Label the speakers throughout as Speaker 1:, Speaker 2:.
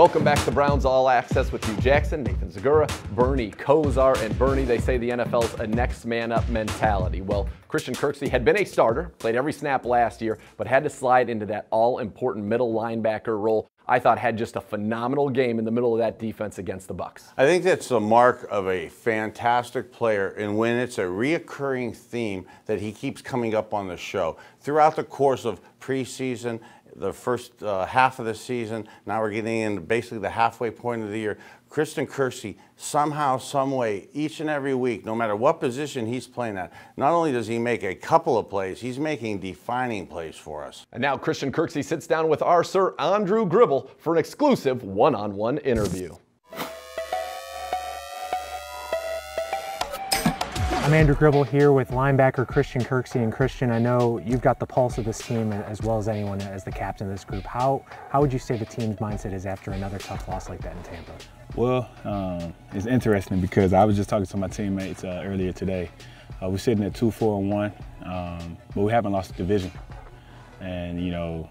Speaker 1: Welcome back to Browns All Access with Hue Jackson, Nathan Zegura, Bernie Kosar, and Bernie, they say the NFL's a next man up mentality. Well, Christian Kirksey had been a starter, played every snap last year, but had to slide into that all important middle linebacker role. I thought had just a phenomenal game in the middle of that defense against the Bucs.
Speaker 2: I think that's the mark of a fantastic player, and when it's a reoccurring theme that he keeps coming up on the show throughout the course of preseason the first uh, half of the season. Now we're getting into basically the halfway point of the year. Christian Kirksey, somehow, some way, each and every week, no matter what position he's playing at, not only does he make a couple of plays, he's making defining plays for us.
Speaker 1: And now Christian Kirksey sits down with our sir Andrew Gribble for an exclusive one-on-one -on -one interview.
Speaker 3: I'm Andrew Gribble here with linebacker Christian Kirksey. And Christian, I know you've got the pulse of this team as well as anyone as the captain of this group. How, how would you say the team's mindset is after another tough loss like that in Tampa?
Speaker 4: Well, um, it's interesting because I was just talking to my teammates uh, earlier today. Uh, we're sitting at 2 4 and 1, um, but we haven't lost the division. And, you know,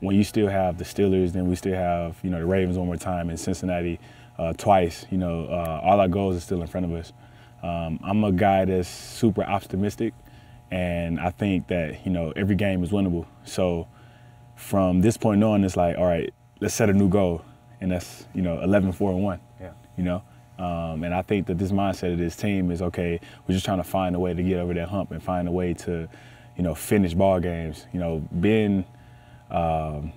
Speaker 4: when you still have the Steelers, then we still have, you know, the Ravens one more time and Cincinnati uh, twice, you know, uh, all our goals are still in front of us. Um, I'm a guy that's super optimistic, and I think that you know every game is winnable. So from this point on, it's like, all right, let's set a new goal, and that's you know 11, 4, and one.
Speaker 3: Yeah.
Speaker 4: You know, um, and I think that this mindset of this team is okay. We're just trying to find a way to get over that hump and find a way to, you know, finish ball games. You know, being um,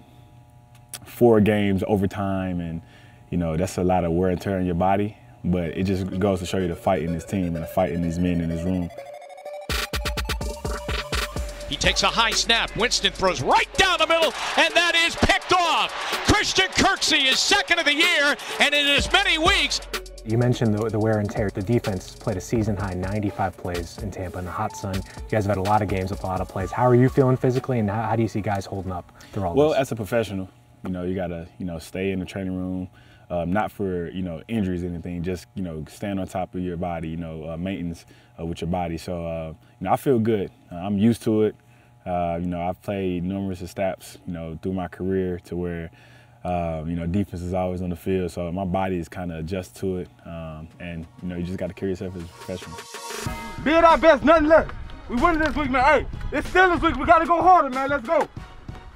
Speaker 4: four games overtime, and you know that's a lot of wear and tear on your body. But it just goes to show you the fight in this team and the fight in these men in this room.
Speaker 5: He takes a high snap. Winston throws right down the middle, and that is picked off. Christian Kirksey is second of the year, and in as many weeks.
Speaker 3: You mentioned the, the, wear and tear. The defense played a season high 95 plays in Tampa in the hot sun. You guys have had a lot of games with a lot of plays. How are you feeling physically, and how, how do you see guys holding up through all
Speaker 4: well,
Speaker 3: this?
Speaker 4: Well, as a professional, you know, you got to, you know, stay in the training room, um, not for you know injuries or anything, just you know stand on top of your body, you know uh, maintenance uh, with your body. So uh, you know I feel good. Uh, I'm used to it. Uh, you know I've played numerous steps, you know through my career to where um, you know defense is always on the field, so my body is kind of adjust to it, um, and you know you just got to carry yourself as a professional.
Speaker 6: Build our best, nothing less. We win this week, man. Hey, it's still this week. We got to go harder, man. Let's go.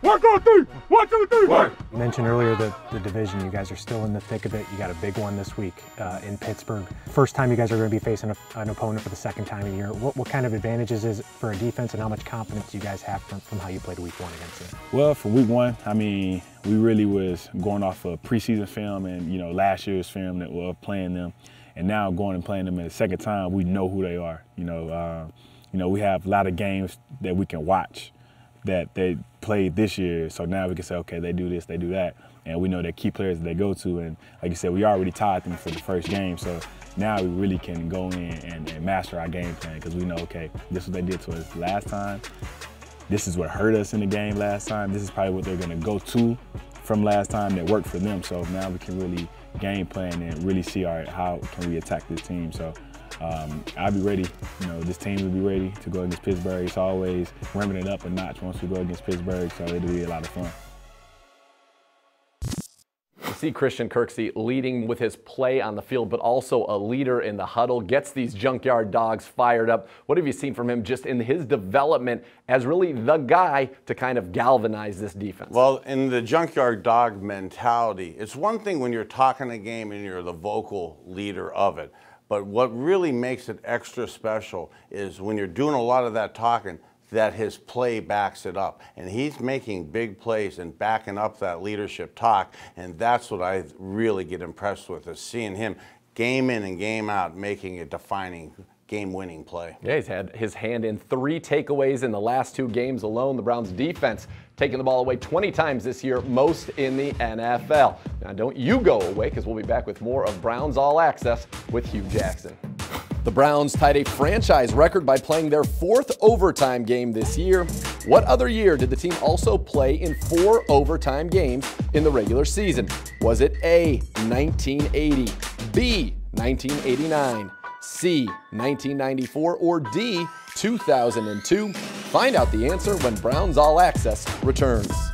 Speaker 6: One, two, three. One, two, three. One.
Speaker 3: You mentioned earlier the, the division. You guys are still in the thick of it. You got a big one this week uh, in Pittsburgh. First time you guys are going to be facing a, an opponent for the second time in a year. What, what kind of advantages is it for a defense and how much confidence do you guys have from, from how you played week one against them?
Speaker 4: Well, for week one, I mean, we really was going off of preseason film and, you know, last year's film that we're playing them. And now going and playing them in the second time, we know who they are. You know, uh, you know, we have a lot of games that we can watch that they played this year. So now we can say, okay, they do this, they do that. And we know they're key players that they go to. And like you said, we already tied them for the first game. So now we really can go in and, and master our game plan because we know, okay, this is what they did to us last time. This is what hurt us in the game last time. This is probably what they're going to go to from last time that worked for them. So now we can really game plan and really see, all right, how can we attack this team? So um, I'll be ready. You know, this team will be ready to go against Pittsburgh. It's always ramming it up a notch once we go against Pittsburgh, so it'll be a lot of fun.
Speaker 1: You see Christian Kirksey leading with his play on the field, but also a leader in the huddle, gets these junkyard dogs fired up. What have you seen from him just in his development as really the guy to kind of galvanize this defense?
Speaker 2: Well, in the junkyard dog mentality, it's one thing when you're talking a game and you're the vocal leader of it. But what really makes it extra special is when you're doing a lot of that talking, that his play backs it up. And he's making big plays and backing up that leadership talk. And that's what I really get impressed with is seeing him game in and game out making a defining game-winning play.
Speaker 1: Yeah, he's had his hand in three takeaways in the last two games alone. The Browns defense taking the ball away 20 times this year, most in the NFL. Now, don't you go away because we'll be back with more of Browns All Access with Hue Jackson. The Browns tied a franchise record by playing their fourth overtime game this year. What other year did the team also play in four overtime games in the regular season? Was it A, 1980, B, 1989, C, 1994, or D, 2002? Find out the answer when Browns All Access returns.